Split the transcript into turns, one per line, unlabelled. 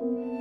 Mm-hmm.